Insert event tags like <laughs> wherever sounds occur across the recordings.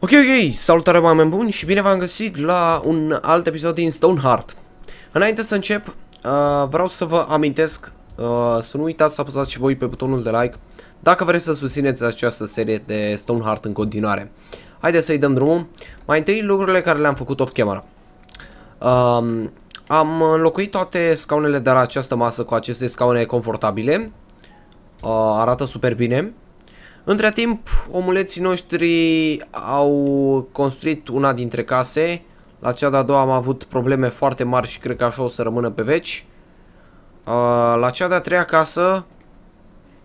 Ok, ok, salutare oameni buni și bine v-am găsit la un alt episod din Stoneheart. Înainte să încep, uh, vreau să vă amintesc uh, să nu uitați să apăsați și voi pe butonul de like dacă vreți să susțineți această serie de Stoneheart în continuare. Haideți să-i dăm drumul. Mai întâi lucrurile care le-am făcut off-camera. Uh, am înlocuit toate scaunele de la această masă cu aceste scaune confortabile. Uh, arată super bine. Între timp, omuleții noștri au construit una dintre case. La cea de-a doua am avut probleme foarte mari și cred că așa o să rămână pe veci. Uh, la cea de-a treia casă,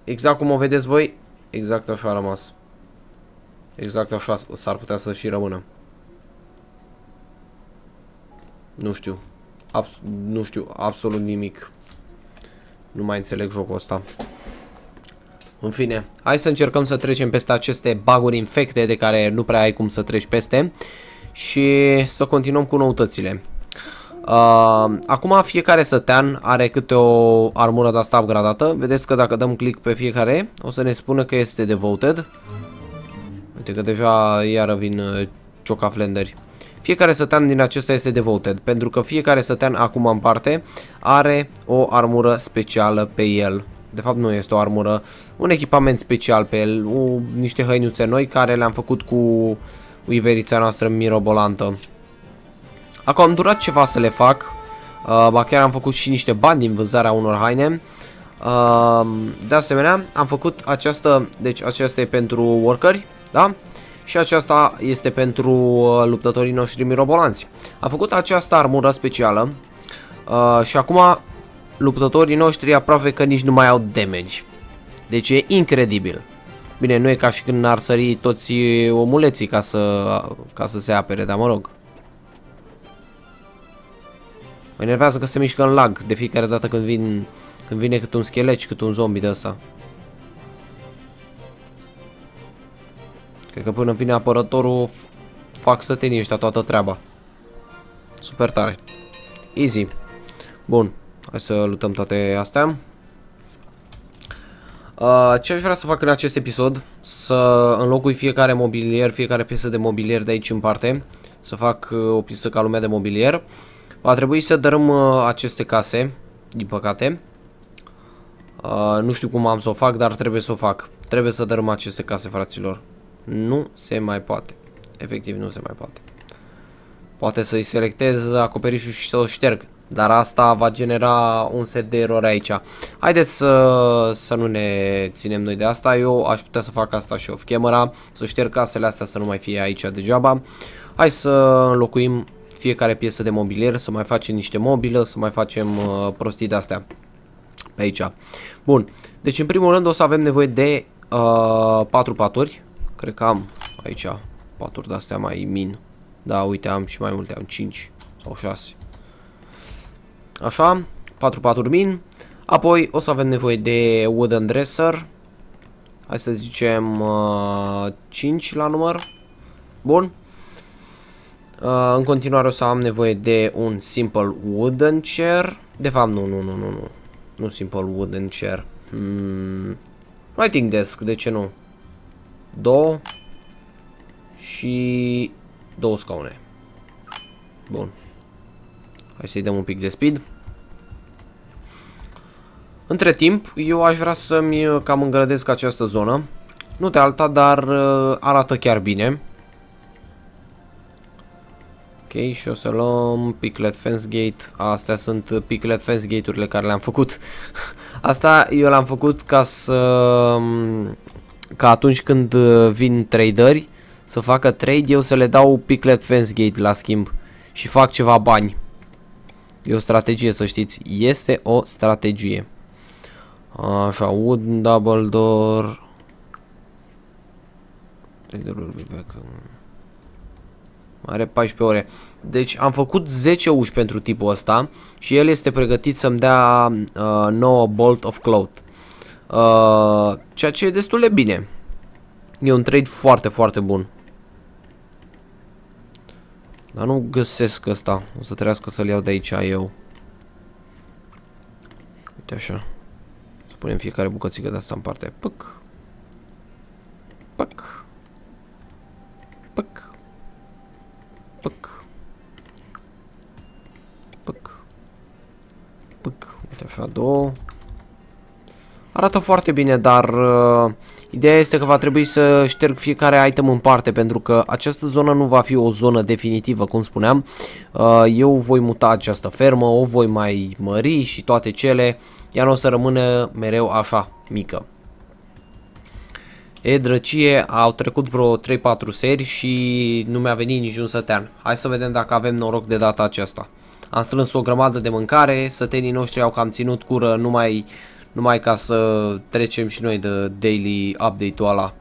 exact cum o vedeți voi, exact așa a rămas. Exact așa s-ar putea să și rămână. Nu știu. Abs nu știu absolut nimic. Nu mai înțeleg jocul ăsta. În fine, hai să încercăm să trecem peste aceste baguri infecte de care nu prea ai cum să treci peste și să continuăm cu noutățile. Uh, acum fiecare sătean are câte o armură de asta upgradată. Vedeți că dacă dăm click pe fiecare o să ne spună că este devoted. Uite că deja iară vin uh, ciocaflenderi. Fiecare sătean din acesta este devoted, pentru că fiecare sătean acum în parte are o armură specială pe el. De fapt nu este o armură, un echipament special pe el, u, niște hăinuțe noi care le-am făcut cu uiverița noastră mirobolantă. Acum am durat ceva să le fac, uh, ba chiar am făcut și niște bani din vânzarea unor haine. Uh, de asemenea, am făcut această, deci aceasta e pentru workeri, da? Și aceasta este pentru uh, luptătorii noștri mirobolanți. Am făcut această armură specială uh, și acum luptătorii noștri aproape că nici nu mai au damage. Deci e incredibil. Bine, nu e ca și când ar sări toți omuleții ca să, ca să se apere, dar mă rog. Mă enervează că se mișcă în lag de fiecare dată când, vin, când vine cât un schelet și cât un zombie de ăsta. Cred că până vine apărătorul fac să te ăștia toată treaba. Super tare. Easy. Bun. Hai să luptăm toate astea. Uh, ce aș vrea să fac în acest episod? Să înlocui fiecare mobilier, fiecare piesă de mobilier de aici în parte. Să fac uh, o pisă ca lumea de mobilier. Va trebui să dărâm uh, aceste case, din păcate. Uh, nu știu cum am să o fac, dar trebuie să o fac. Trebuie să dărâm aceste case, fraților. Nu se mai poate. Efectiv, nu se mai poate. Poate să-i selectez acoperișul și să o șterg. Dar asta va genera un set de erori aici. Haideți să, să nu ne ținem noi de asta. Eu aș putea să fac asta și off camera. Să șterg casele astea să nu mai fie aici degeaba. Hai să înlocuim fiecare piesă de mobilier, să mai facem niște mobilă, să mai facem uh, prostii de astea pe aici. Bun, deci în primul rând o să avem nevoie de uh, 4 paturi. Cred că am aici paturi de astea mai min. Da, uite, am și mai multe, am 5 sau 6. Așa, 4 paturi min. Apoi o să avem nevoie de wooden dresser. Hai să zicem uh, 5 la număr. Bun. Uh, în continuare o să am nevoie de un simple wooden chair. De fapt, nu, nu, nu, nu, nu. Nu simple wooden chair. Hmm. Writing desk, de ce nu? Două. Și două scaune. Bun. Hai să-i dăm un pic de speed. Între timp, eu aș vrea să-mi cam îngrădesc această zonă. Nu de alta, dar uh, arată chiar bine. Ok, și o să luăm Picklet Fence Gate. Astea sunt Picklet Fence Gate-urile care le-am făcut. <laughs> Asta eu l-am făcut ca să... Um, ca atunci când vin traderi să facă trade, eu să le dau Picklet Fence Gate la schimb și fac ceva bani. E o strategie, să știți. Este o strategie. Așa, wood double door. Are 14 ore. Deci am făcut 10 uși pentru tipul ăsta și el este pregătit să-mi dea uh, 9 bolt of cloth. Uh, ceea ce e destul de bine. E un trade foarte, foarte bun. Dar nu găsesc ăsta. O să trească să-l iau de aici eu. Uite așa. Să punem fiecare bucățică de asta în parte. Păc. Păc. Păc. Păc. Păc. Păc. Uite așa, două. Arată foarte bine, dar uh, ideea este că va trebui să șterg fiecare item în parte pentru că această zonă nu va fi o zonă definitivă, cum spuneam. Uh, eu voi muta această fermă, o voi mai mări și toate cele, ea nu o să rămână mereu așa, mică. E drăcie, au trecut vreo 3-4 seri și nu mi-a venit niciun sătean. Hai să vedem dacă avem noroc de data aceasta. Am strâns o grămadă de mâncare, sătenii noștri au cam ținut cură numai, numai ca să trecem și noi de daily update-ul ăla.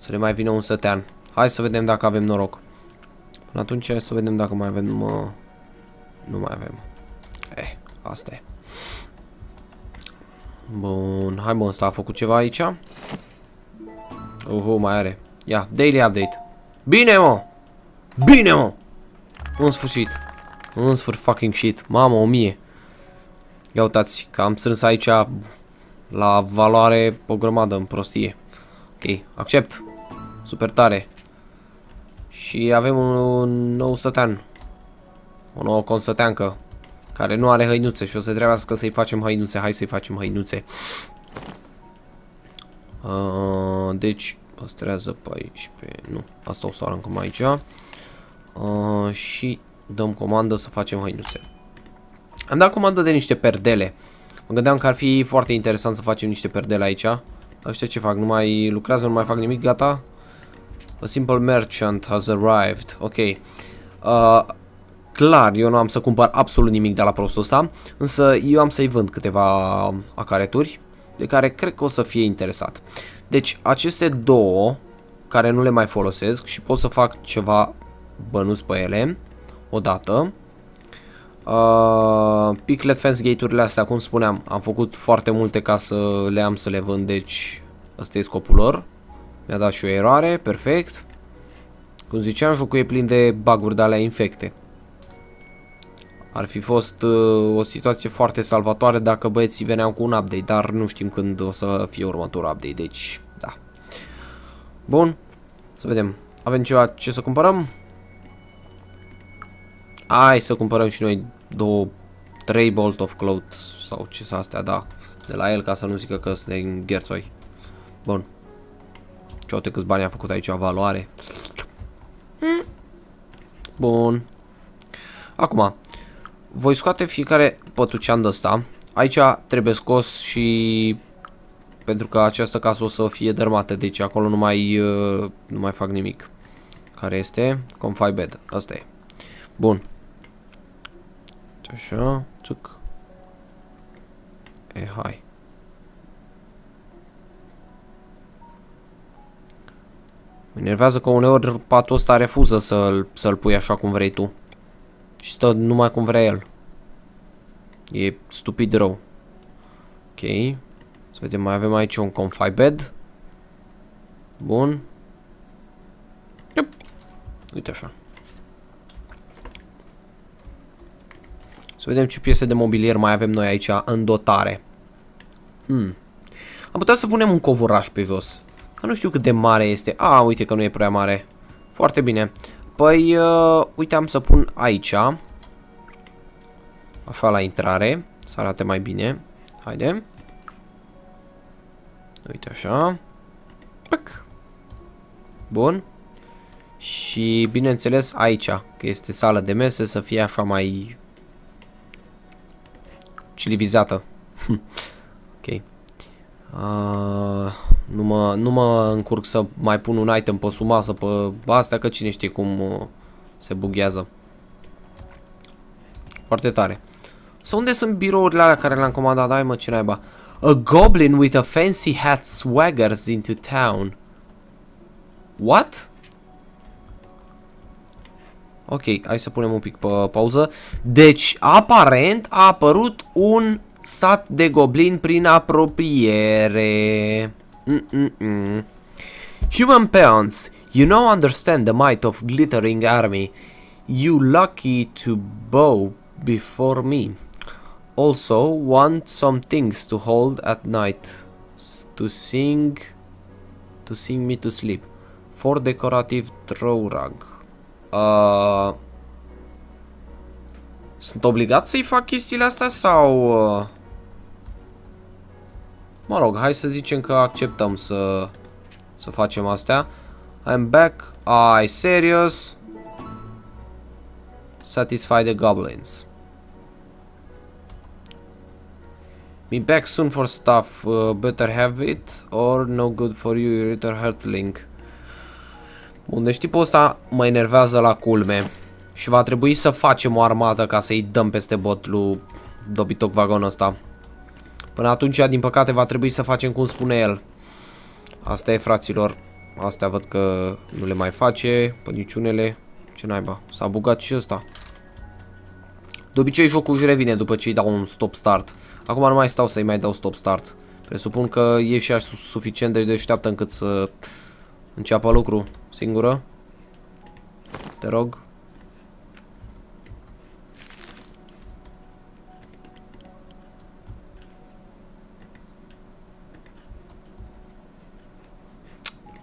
Să ne mai vină un sătean. Hai să vedem dacă avem noroc. Până atunci să vedem dacă mai avem... Uh, nu mai avem. Eh, asta e. Bun, hai mă, ăsta a făcut ceva aici? Uhu, mai are. Ia, daily update. Bine, mă! Bine, mă! În sfârșit. În sfârșit fucking shit. Mamă, o mie. Ia uitați că am strâns aici la valoare o grămadă în prostie. Ok, accept. Super tare. Și avem un, un nou sătean. O nouă consăteancă. Care nu are hăinuțe și o să trebuiască să-i facem hăinuțe. Hai să-i facem hăinuțe. Uh, deci, păstrează 14. Nu, asta o să aruncăm aici. Uh, și dăm comandă să facem hăinuțe. Am dat comandă de niște perdele. Mă gândeam că ar fi foarte interesant să facem niște perdele aici. Ăștia ce fac? Nu mai lucrează, nu mai fac nimic, gata? A simple merchant has arrived. Ok. Uh, clar, eu nu am să cumpăr absolut nimic de la prostul ăsta, însă eu am să-i vând câteva acareturi de care cred că o să fie interesat. Deci aceste două care nu le mai folosesc și pot să fac ceva bănuți pe ele odată. Uh, Picklet Fence Gate-urile astea, cum spuneam, am făcut foarte multe ca să le am să le vând, deci ăsta e scopul lor. Mi-a dat și o eroare, perfect. Cum ziceam, jocul e plin de bug-uri de alea infecte. Ar fi fost uh, o situație foarte salvatoare dacă băieții veneau cu un update, dar nu știm când o să fie următorul update, deci da. Bun, să vedem. Avem ceva ce să cumpărăm? Hai să cumpărăm și noi două, trei bolt of cloth sau ce să astea, da. De la el ca să nu zică că sunt în gherțoi. Bun. Ce uite câți bani a făcut aici valoare. Bun. Acum, voi scoate fiecare pătucean de ăsta. Aici trebuie scos și pentru că această casă o să fie dărmată, deci acolo nu mai, uh, nu mai fac nimic. Care este? Confine bed. Asta e. Bun. Așa, țuc. E, hai. Mă enervează că uneori patul ăsta refuză să-l să, -l, pui așa cum vrei tu. Și stă numai cum vrea el. E stupid rău. Ok. Să vedem, mai avem aici un confine bed. Bun. Yep. Uite așa. Să vedem ce piese de mobilier mai avem noi aici în dotare. Hmm. Am putea să punem un covoraș pe jos. Dar nu știu cât de mare este. A, uite că nu e prea mare. Foarte bine. Păi, uh, uite, am să pun aici. Așa la intrare. Să arate mai bine. Haide. Uite așa. Păc. Bun. Și bineînțeles aici, că este sală de mese, să fie așa mai civilizată. ok. Uh, nu, mă, nu mă încurc să mai pun un item pe sumasă pe astea, că cine știe cum uh, se bughează. Foarte tare. Sau unde sunt birourile alea care le-am comandat? Hai mă, ce naiba. A goblin with a fancy hat swaggers into town. What? Ok, hai să punem un pic pe pauză. Deci, aparent a apărut un sat de goblin prin apropiere. Mm -mm -mm. Human parents, you now understand the might of glittering army. You lucky to bow before me. Also want some things to hold at night. To sing... To sing me to sleep. For decorative throw rug. Uh, Sunt obligat să-i fac chestiile astea sau... Uh... Mă rog, hai să zicem că acceptăm să, să facem astea. I'm back. I serious. Satisfy the goblins. Be back soon for stuff. Uh, better have it or no good for you. Return health link. Bun, deci tipul ăsta mă enervează la culme. Și va trebui să facem o armată ca să-i dăm peste bot lui Dobitoc vagonul ăsta. Până atunci, din păcate, va trebui să facem cum spune el. Asta e, fraților. Astea văd că nu le mai face, pe niciunele. Ce naiba, s-a bugat și ăsta. De obicei jocul își revine după ce îi dau un stop start. Acum nu mai stau să-i mai dau stop start. Presupun că e și așa suficient de deșteaptă încât să înceapă lucru singură. Te rog.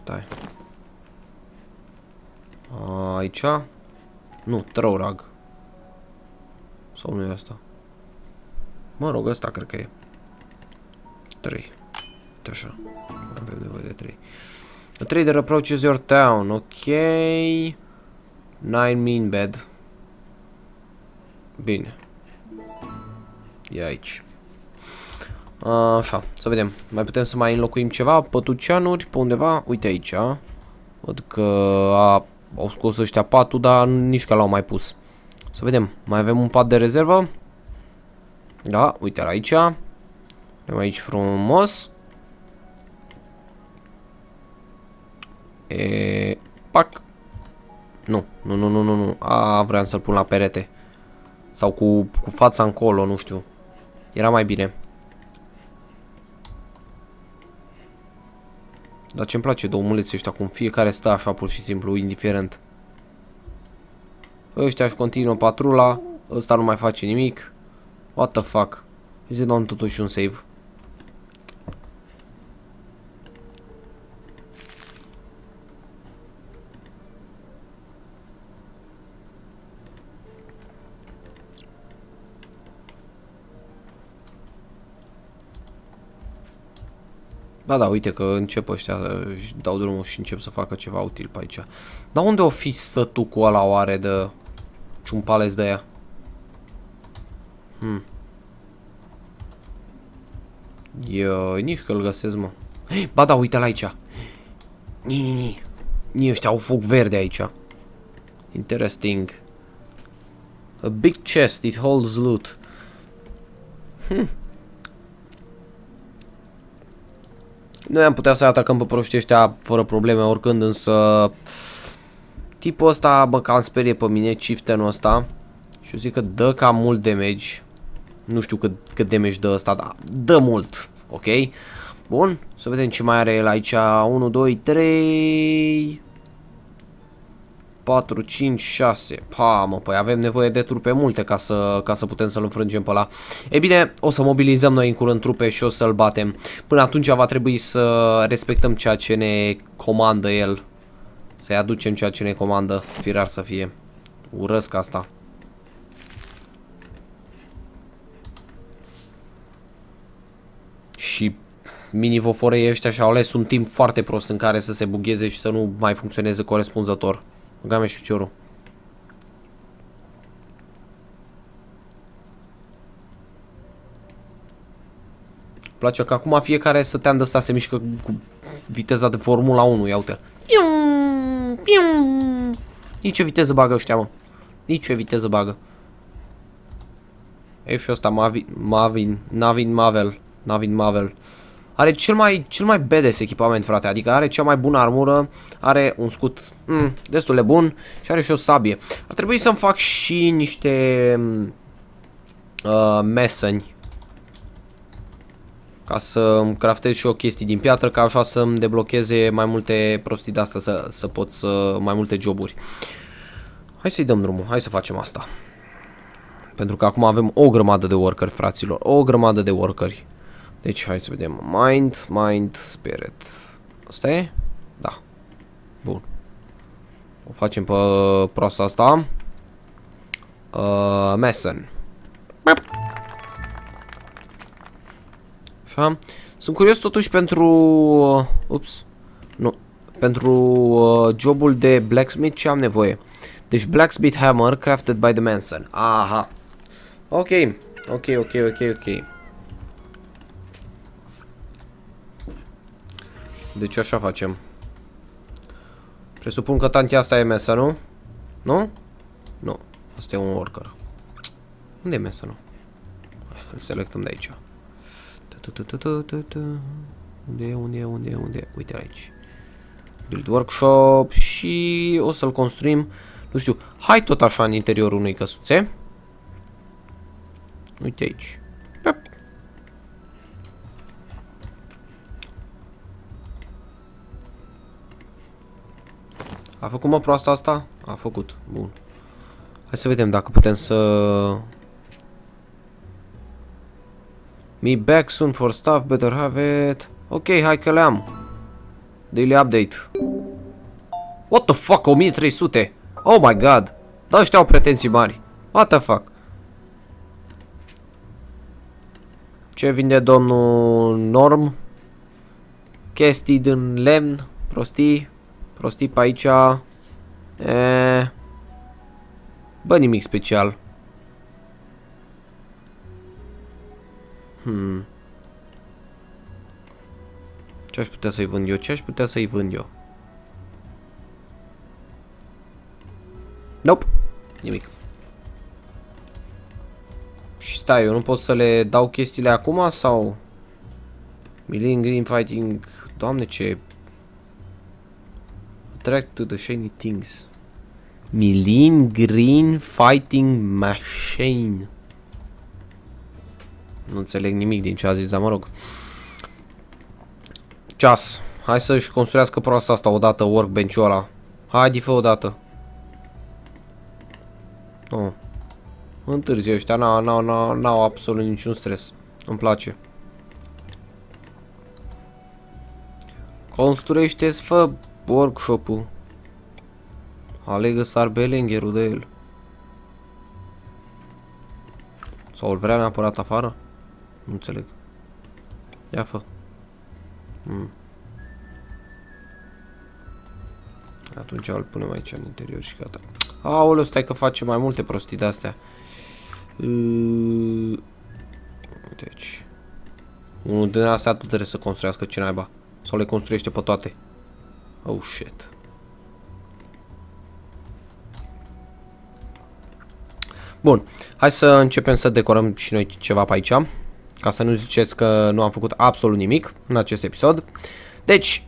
Stai. Aici? Nu, Trourag. Sau nu e asta? Mă rog, ăsta cred că e. 3. Așa. Avem nevoie de 3. The trader approaches your town. Ok. 9 mean bed. Bine. E aici. Așa, să vedem. Mai putem să mai înlocuim ceva? Pătuceanuri pe undeva? Uite aici. Văd că a, au scos ăștia patul, dar nici că l-au mai pus. Să vedem. Mai avem un pat de rezervă. Da, uite aici. Avem aici frumos. E... Pac. Nu, nu, nu, nu, nu, nu. A, vreau să-l pun la perete. Sau cu, cu fața încolo, nu știu. Era mai bine. Dar ce-mi place de omuleții ăștia, cum fiecare stă așa pur și simplu, indiferent. Ăștia își continuă patrula, ăsta nu mai face nimic. What the fuck? Îi se dau totuși un save. Da, da, uite că încep ăștia, își dau drumul și încep să facă ceva util pe aici. Dar unde o fi sătul cu ăla oare de ciumpales de aia? Hmm. Eu nici că îl găsesc, mă. Ba da, uite-l aici. Ni, ni, ni. Ni ăștia au foc verde aici. Interesting. A big chest, it holds loot. Hmm. Noi am putea să atacăm pe proștii ăștia fără probleme oricând, însă tipul ăsta mă cam sperie pe mine, chieftain ăsta. Și eu zic că dă cam mult damage. Nu știu cât, cât damage dă ăsta, dar dă mult, ok? Bun, să vedem ce mai are el aici. 1, 2, 3... 4, 5, 6. Pa, mă, păi avem nevoie de trupe multe ca să, ca să putem să-l înfrângem pe ăla. E bine, o să mobilizăm noi în curând trupe și o să-l batem. Până atunci va trebui să respectăm ceea ce ne comandă el. Să-i aducem ceea ce ne comandă, firar să fie. Urăsc asta. Și mini-voforei ăștia și-au ales un timp foarte prost în care să se bugheze și să nu mai funcționeze corespunzător. Băgame și piciorul. place că acum fiecare stătean de asta se mișcă cu viteza de Formula 1, ia uite Nici o viteză bagă ăștia, mă. Nici o viteză bagă. E și ăsta, Mavin, Mavin, Navin Mavel, Navin Mavel. Are cel mai, cel mai bedes echipament, frate, adică are cea mai bună armură, are un scut mm, destul de bun și are și o sabie. Ar trebui să-mi fac și niște uh, mesăni ca să îmi craftez și o chestii din piatră, ca așa să-mi deblocheze mai multe prostii de asta, să, să pot să mai multe joburi. Hai să-i dăm drumul, hai să facem asta. Pentru că acum avem o grămadă de workeri, fraților, o grămadă de workeri. Deci, hai să vedem. Mind, mind, spirit. Asta e? Da. Bun. O facem pe proasta asta. Uh, Mason. Așa. Sunt curios totuși pentru... Uh, ups. Nu. Pentru uh, jobul de blacksmith ce am nevoie. Deci blacksmith hammer crafted by the Manson. Aha. Ok. Ok, ok, ok, ok. Deci așa facem. Presupun că tantia asta e mesa, nu? Nu? Nu. Asta e un worker. Unde e mesa, nu? Îl selectăm de aici. Unde e, unde e, unde e, unde e? Uite aici. Build workshop și o să-l construim, nu știu, hai tot așa în interiorul unei căsuțe. Uite aici. A făcut mă proasta asta? A făcut. Bun. Hai să vedem dacă putem să... Me back soon for stuff, better have it. Ok, hai că le-am. Daily update. What the fuck, 1300? Oh my god. Da, ăștia au pretenții mari. What the fuck? Ce vinde domnul Norm? Chestii din lemn, prostii. Prostii pe aici. E... Bă, nimic special. Hmm. Ce aș putea să-i vând eu? Ce aș putea să-i vând eu? Nope. Nimic. Și stai, eu nu pot să le dau chestiile acum sau... Milling Green Fighting... Doamne, ce Attract to the shiny things. Milin Green Fighting Machine. Nu înțeleg nimic din ce a zis, dar mă rog. Ceas. Hai să-și construiască proasta asta odată, workbench-ul ăla. Haide, fă odată. Nu. Oh. Întârzi ăștia, n-au absolut niciun stres. Îmi place. Construiește-ți, fă workshop-ul. Alegă Sarbelengherul de el. Sau îl vrea neapărat afară? Nu înțeleg. Ia fă. Hmm. Atunci îl punem aici în interior și gata. Aoleu, stai că face mai multe prostii de-astea. Deci. Unul din astea tu trebuie să construiască ce naiba. Sau le construiește pe toate. Oh shit. Bun, hai să începem să decorăm și noi ceva pe aici. Ca să nu ziceți că nu am făcut absolut nimic în acest episod. Deci,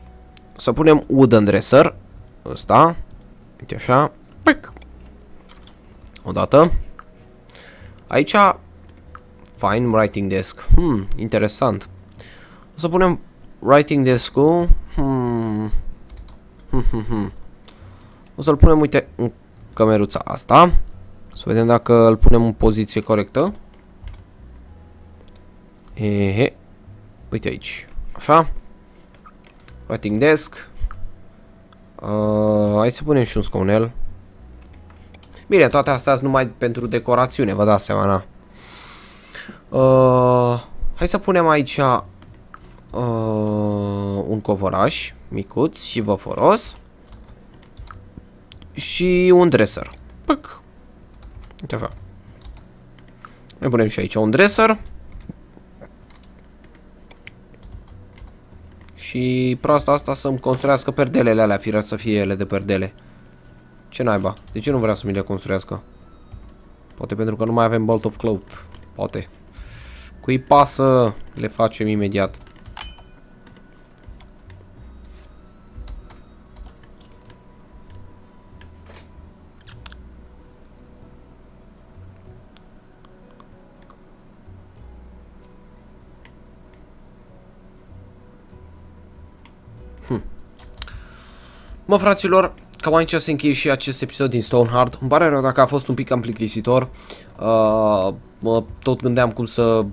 să punem wooden dresser. Ăsta. Uite așa. Pic. Odată. Aici, fine writing desk. Hmm, interesant. O să punem writing desk-ul. Hmm. Hmm, hmm, hmm. O să-l punem, uite, în cameruța asta. Să vedem dacă îl punem în poziție corectă. Ehe. Uite aici. Așa. Writing desk. Uh, hai să punem și un scaunel. Bine, toate astea sunt numai pentru decorațiune, vă dați seama, na. Uh, hai să punem aici uh, un covoraș micuț și vă foros. Și un dresser. Păc. Uite așa. Mai punem și aici un dresser. Și proasta asta să-mi construiască perdelele alea, firea să fie ele de perdele. Ce naiba? De ce nu vrea să mi le construiască? Poate pentru că nu mai avem bolt of cloth. Poate. Cui pasă, le facem imediat. Mă, fraților, cam aici se încheie și acest episod din Stoneheart. Îmi pare rău dacă a fost un pic cam plictisitor. Uh, mă tot gândeam cum să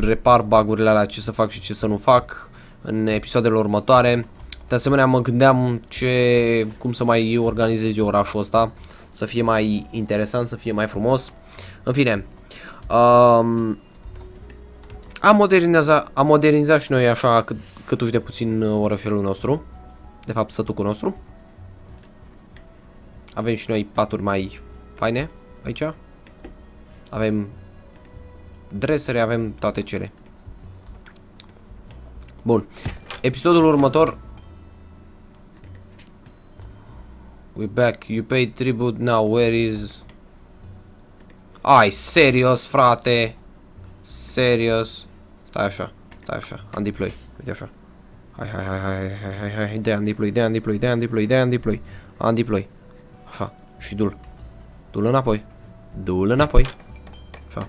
repar bagurile alea, ce să fac și ce să nu fac în episoadele următoare. De asemenea, mă gândeam ce, cum să mai organizez eu orașul ăsta, să fie mai interesant, să fie mai frumos. În fine, um, am, modernizat, am modernizat și noi așa cât, cât uși de puțin orășelul nostru. De fapt, sătucul nostru. Avem și noi paturi mai faine aici. Avem dresere, avem toate cele. Bun. Episodul următor We back. You paid tribute now. Where is... Ai, serios, frate. Serios. Stai așa. Stai așa. Undeploy. Uite așa. Hai, hai, hai, hai, hai, hai, hai, hai, de undeploy, de undeploy, de undeploy, de undeploy. Undeploy. Așa. Și dul. Dul înapoi. Dul înapoi. Așa.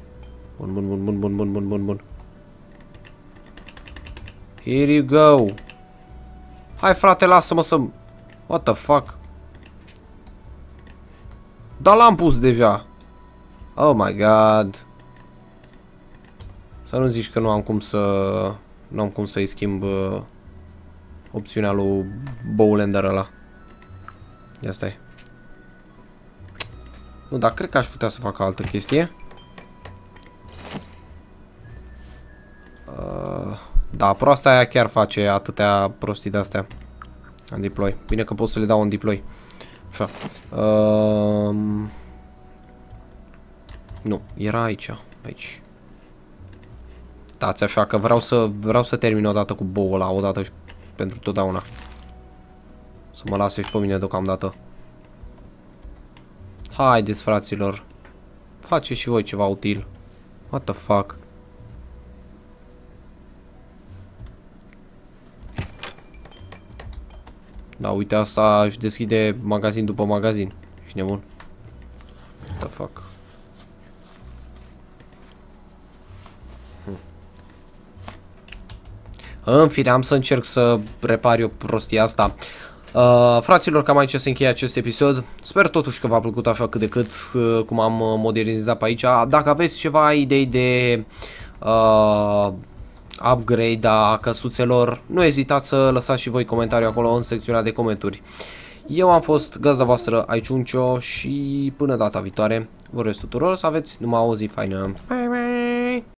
Bun, bun, bun, bun, bun, bun, bun, bun, bun. Here you go. Hai, frate, lasă-mă să... What the fuck? Da, l-am pus deja. Oh my god. Să nu zici că nu am cum să... Nu am cum să-i schimb uh, opțiunea lui Bowlander ăla. Ia stai. Nu, dar cred că aș putea să fac altă chestie. Uh, da, proasta aia chiar face atâtea prostii de-astea. În deploy. Bine că pot să le dau în deploy. Așa. Uh, nu, era aici. Aici. Dați așa că vreau să vreau să termin odată cu boul ăla, odată și pentru totdeauna. Să mă lase și pe mine deocamdată. Haideți, fraților. Faceți și voi ceva util. What the fuck? Da, uite, asta își deschide magazin după magazin. Ești nebun? What the fuck? Hm. În fine, am să încerc să repar eu prostia asta. Uh, fraților, cam aici se încheie acest episod. Sper totuși că v-a plăcut așa cât de cât uh, cum am modernizat pe aici. Dacă aveți ceva idei de uh, upgrade a căsuțelor, nu ezitați să lăsați și voi comentariu acolo în secțiunea de comentarii. Eu am fost gazda voastră aici Uncioș și până data viitoare, vă urez tuturor să aveți numai o zi faină. Bye, bye.